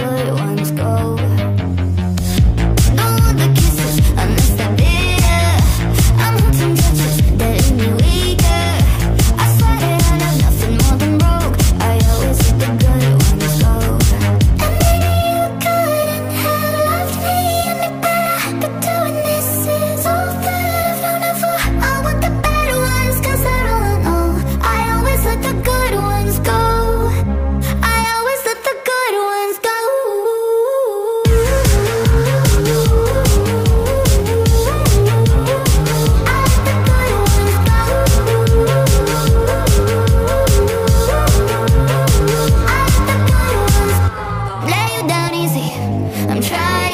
but one I'm trying